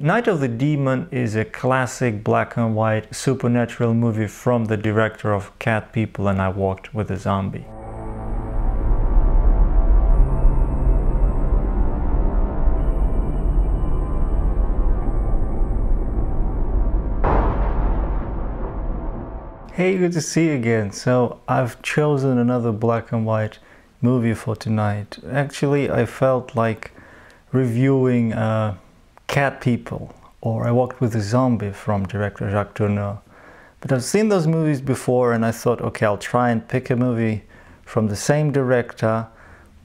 Night of the Demon is a classic black and white supernatural movie from the director of Cat People and I Walked with a Zombie. Hey, good to see you again. So, I've chosen another black and white movie for tonight. Actually, I felt like reviewing uh, Cat People or I Walked with a Zombie from director Jacques Tourneur. But I've seen those movies before and I thought, okay, I'll try and pick a movie from the same director,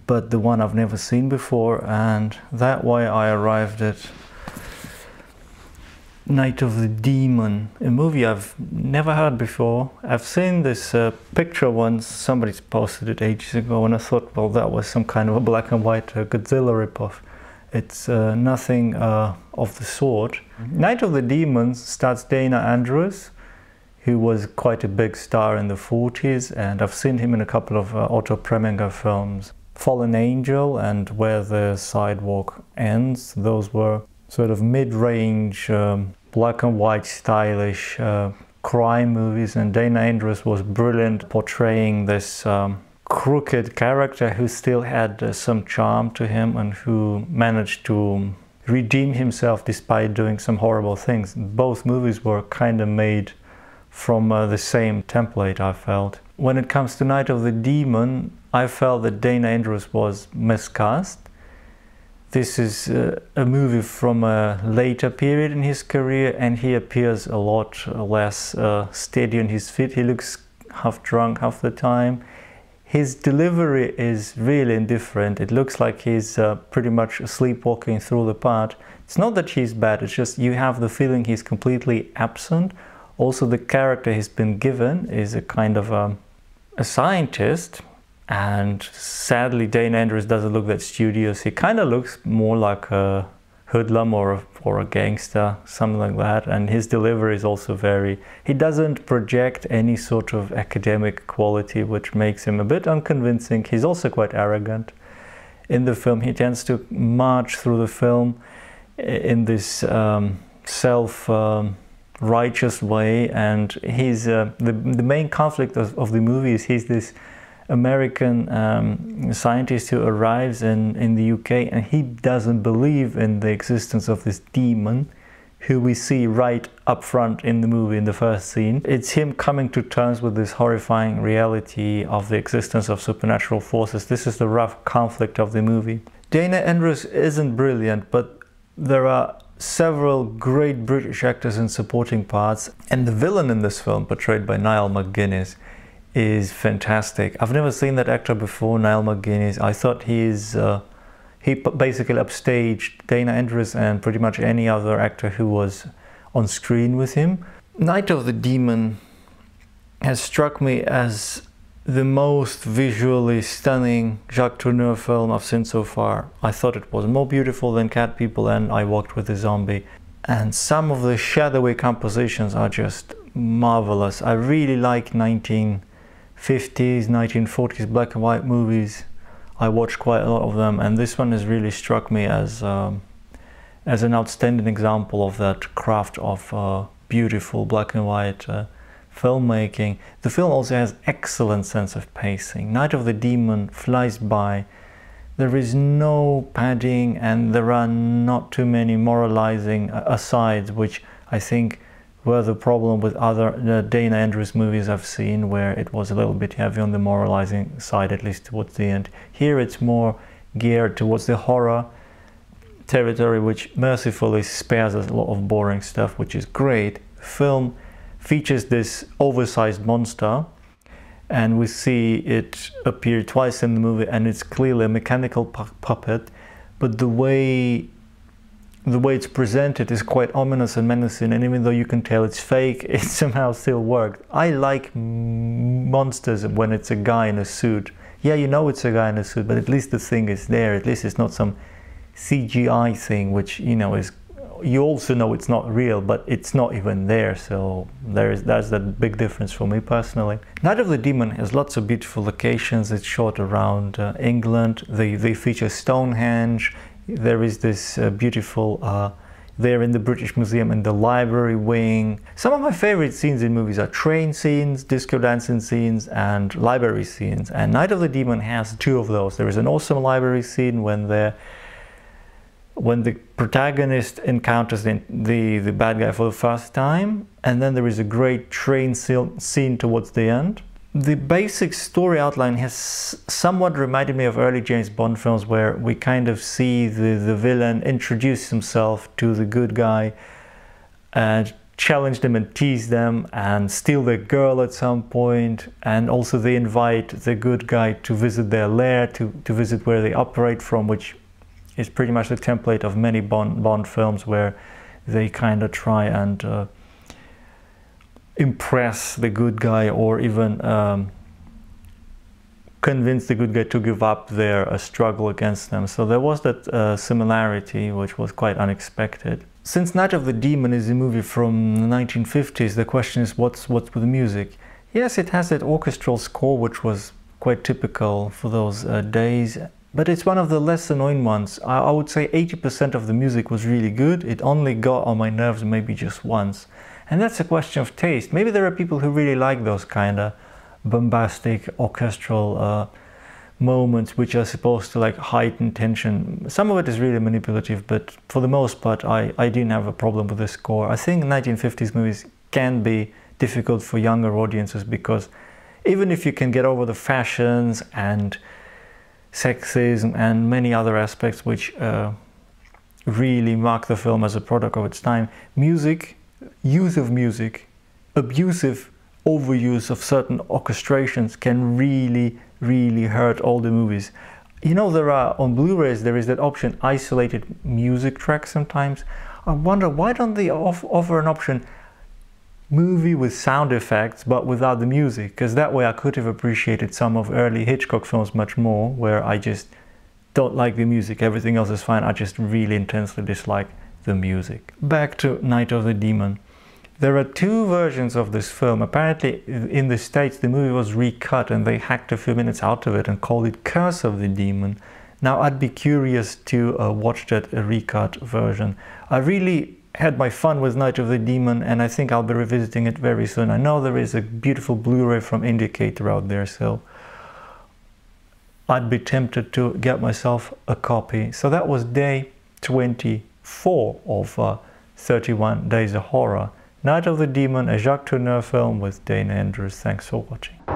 but the one I've never seen before, and that way I arrived at Night of the Demon, a movie I've never heard before. I've seen this uh, picture once, somebody's posted it ages ago, and I thought, well, that was some kind of a black and white uh, Godzilla ripoff. It's uh, nothing uh, of the sort. Mm-hmm. Night of the Demons starts Dana Andrews, who was quite a big star in the 40s, and I've seen him in a couple of uh, Otto Preminger films. Fallen Angel and Where the Sidewalk Ends, those were sort of mid-range, um, black and white, stylish uh, crime movies, and Dana Andrews was brilliant portraying this um, crooked character who still had uh, some charm to him and who managed to redeem himself despite doing some horrible things. Both movies were kind of made from uh, the same template, I felt. When it comes to Night of the Demon, I felt that Dana Andrews was miscast. This is uh, a movie from a later period in his career, and he appears a lot less uh, steady on his feet. He looks half drunk half the time his delivery is really indifferent. It looks like he's uh, pretty much sleepwalking through the part. It's not that he's bad, it's just you have the feeling he's completely absent. Also, the character he's been given is a kind of a, um, a scientist, and sadly, Dana Andrews doesn't look that studious. He kind of looks more like a hoodlum or or a gangster, something like that. And his delivery is also very, he doesn't project any sort of academic quality, which makes him a bit unconvincing. He's also quite arrogant. In the film, he tends to march through the film in this um, self um, righteous way. And he's uh, the, the main conflict of, of the movie is he's this American um, scientist who arrives in, in the UK and he doesn't believe in the existence of this demon who we see right up front in the movie in the first scene. It's him coming to terms with this horrifying reality of the existence of supernatural forces. This is the rough conflict of the movie. Dana Andrews isn't brilliant, but there are several great British actors in supporting parts, and the villain in this film, portrayed by Niall MacGinnis, is fantastic. I've never seen that actor before, Niall MacGinnis. I thought he's uh, he basically upstaged Dana Andrews and pretty much any other actor who was on screen with him. Night of the Demon has struck me as the most visually stunning Jacques Tourneur film I've seen so far. I thought it was more beautiful than Cat People and I Walked with a Zombie. And some of the shadowy compositions are just marvelous. I really like 19 50s, 1940s black and white movies. I watched quite a lot of them, and this one has really struck me as um, as an outstanding example of that craft of uh, beautiful black and white uh, filmmaking. The film also has excellent sense of pacing. Night of the Demon flies by. There is no padding, and there are not too many moralizing uh, asides, which I think were the problem with other Dana Andrews movies I've seen where it was a little bit heavy on the moralizing side, at least towards the end. Here it's more geared towards the horror territory, which mercifully spares us a lot of boring stuff, which is great. Film features this oversized monster, and we see it appear twice in the movie, and it's clearly a mechanical pu puppet, but the way the way it's presented is quite ominous and menacing and even though you can tell it's fake it somehow still worked. I like monsters when it's a guy in a suit. Yeah you know it's a guy in a suit but at least the thing is there. At least it's not some cgi thing which you know is you also know it's not real but it's not even there. So there's that's the big difference for me personally. Night of the demon has lots of beautiful locations. It's shot around uh, england. They, they feature stonehenge there is this uh, beautiful uh, there in the British Museum in the library wing. Some of my favorite scenes in movies are train scenes, disco dancing scenes, and library scenes. And Night of the Demon has two of those. There is an awesome library scene when they're when the protagonist encounters the, the, the, bad guy for the first time, and then there is a great train scene towards the end. The basic story outline has somewhat reminded me of early James Bond films where we kind of see the, the villain introduce himself to the good guy and challenge them and tease them and steal their girl at some point and also they invite the good guy to visit their lair to, to visit where they operate from which is pretty much the template of many Bond, Bond films where they kind of try and uh, impress the good guy or even um, convince the good guy to give up their uh, struggle against them. So there was that uh, similarity which was quite unexpected. Since Night of the Demon is a movie from the 1950s, the question is what's, what's with the music? Yes, it has that orchestral score which was quite typical for those uh, days but it's one of the less annoying ones. I, I would say 80% of the music was really good. It only got on my nerves maybe just once. And that's a question of taste. Maybe there are people who really like those kind of bombastic orchestral uh, moments which are supposed to like heighten tension. Some of it is really manipulative, but for the most part, I, I didn't have a problem with the score. I think 1950s movies can be difficult for younger audiences because even if you can get over the fashions and sexism and many other aspects which uh, really mark the film as a product of its time. Music, use of music, abusive overuse of certain orchestrations can really, really hurt all the movies. You know, there are on Blu-rays there is that option isolated music track sometimes. I wonder why don't they off offer an option movie with sound effects but without the music because that way I could have appreciated some of early Hitchcock films much more where I just don't like the music everything else is fine I just really intensely dislike the music. Back to Night of the Demon. There are two versions of this film. Apparently in the States the movie was recut and they hacked a few minutes out of it and called it Curse of the Demon. Now I'd be curious to uh, watch that recut version. I really had my fun with Night of the Demon and I think I'll be revisiting it very soon. I know there is a beautiful Blu-ray from Indicator out there, so I'd be tempted to get myself a copy. So that was day 24 of uh, 31 Days of Horror. Night of the Demon, a Jacques Tourneur film with Dana Andrews. Thanks for watching.